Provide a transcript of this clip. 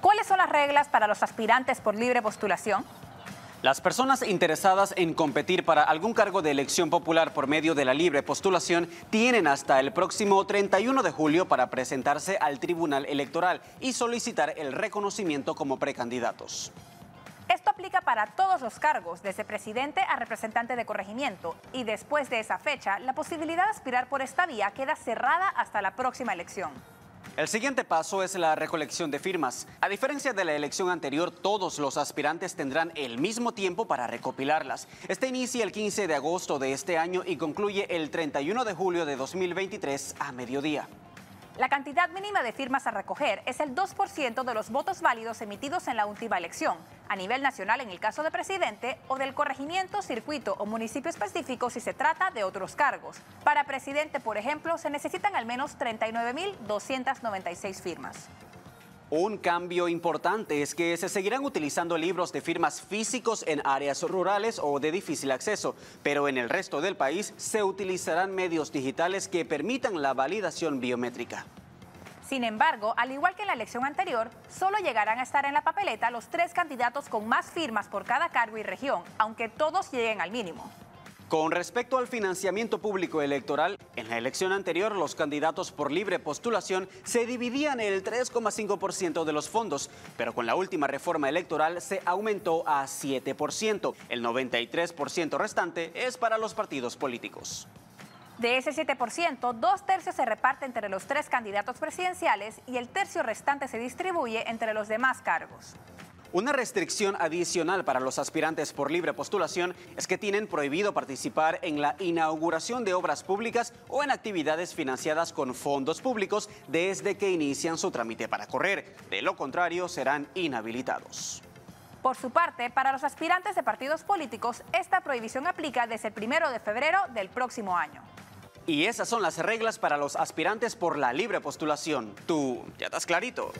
¿Cuáles son las reglas para los aspirantes por libre postulación? Las personas interesadas en competir para algún cargo de elección popular por medio de la libre postulación tienen hasta el próximo 31 de julio para presentarse al Tribunal Electoral y solicitar el reconocimiento como precandidatos. Esto aplica para todos los cargos, desde presidente a representante de corregimiento, y después de esa fecha, la posibilidad de aspirar por esta vía queda cerrada hasta la próxima elección. El siguiente paso es la recolección de firmas. A diferencia de la elección anterior, todos los aspirantes tendrán el mismo tiempo para recopilarlas. Este inicia el 15 de agosto de este año y concluye el 31 de julio de 2023 a mediodía. La cantidad mínima de firmas a recoger es el 2% de los votos válidos emitidos en la última elección, a nivel nacional en el caso de presidente o del corregimiento, circuito o municipio específico si se trata de otros cargos. Para presidente, por ejemplo, se necesitan al menos 39.296 firmas. Un cambio importante es que se seguirán utilizando libros de firmas físicos en áreas rurales o de difícil acceso, pero en el resto del país se utilizarán medios digitales que permitan la validación biométrica. Sin embargo, al igual que en la elección anterior, solo llegarán a estar en la papeleta los tres candidatos con más firmas por cada cargo y región, aunque todos lleguen al mínimo. Con respecto al financiamiento público electoral, en la elección anterior los candidatos por libre postulación se dividían el 3,5% de los fondos, pero con la última reforma electoral se aumentó a 7%. El 93% restante es para los partidos políticos. De ese 7%, dos tercios se reparte entre los tres candidatos presidenciales y el tercio restante se distribuye entre los demás cargos. Una restricción adicional para los aspirantes por libre postulación es que tienen prohibido participar en la inauguración de obras públicas o en actividades financiadas con fondos públicos desde que inician su trámite para correr. De lo contrario, serán inhabilitados. Por su parte, para los aspirantes de partidos políticos, esta prohibición aplica desde el primero de febrero del próximo año. Y esas son las reglas para los aspirantes por la libre postulación. ¿Tú ya estás clarito?